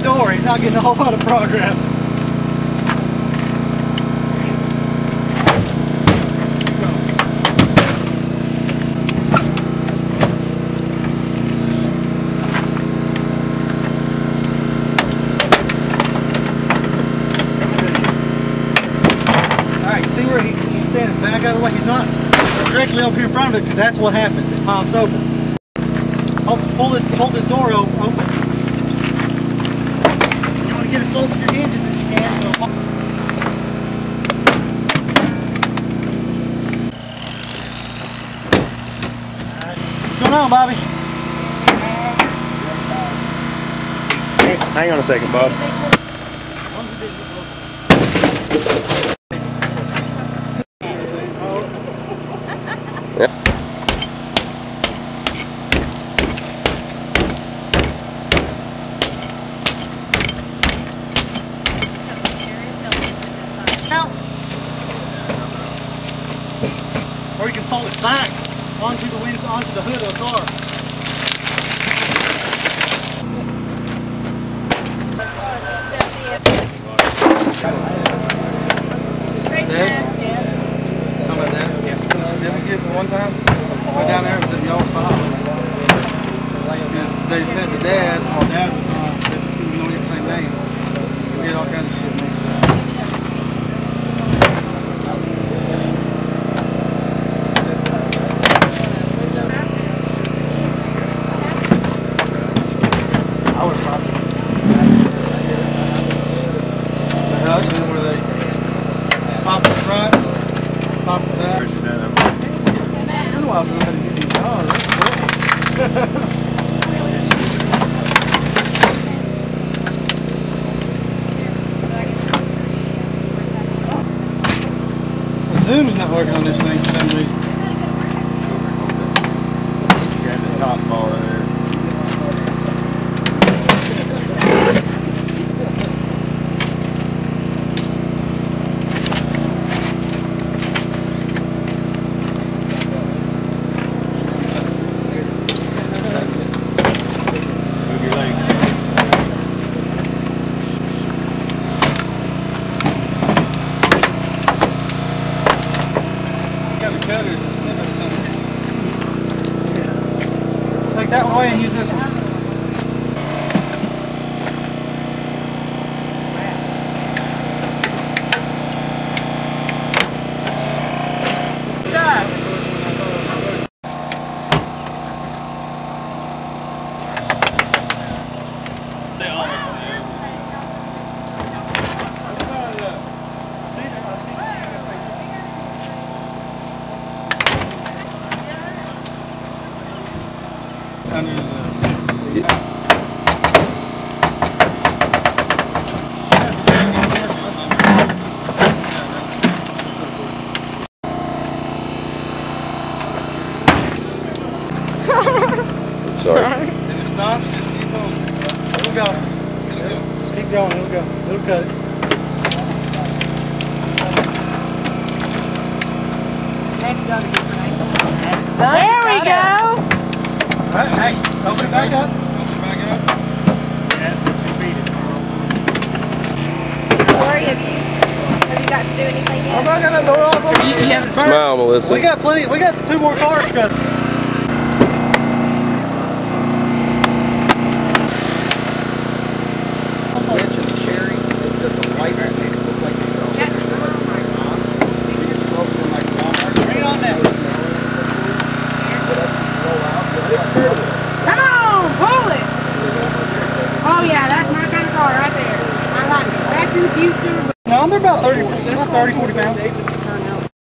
the door. He's not getting a whole lot of progress. All right, see where he's, standing back out of the way? He's not directly up here in front of it because that's what happens. It pops open. Hold, pull this, hold this door open. Get as close to your hinges as you can. So What's going on, Bobby? Hang on a second, Bob. Back onto the winds, onto the hood of the car. Some certificate one time. Went down there and said, y'all file. Because they said to dad, while dad was on, this we don't get the same name. We get all kinds of shit mixed up. I would have popped it. The house is where they pop the front, pop the back. It's been a while since I cars. That's cool. Zoom's not working on this thing for some reason. Cutters and. Take that one and use this one. They always do. Under the Sorry. If it stops, just keep on. It'll go. Just keep going. It'll go. It'll cut it. There we go. Hey, open it back up. Open it back up. Yeah, is Corey, have you, have you got to do anything I'm not door off. You, you haven't Smile, Melissa. We got plenty. We got two more cars cut. Bring it on now. Come on, pull it. Oh yeah, that's my kind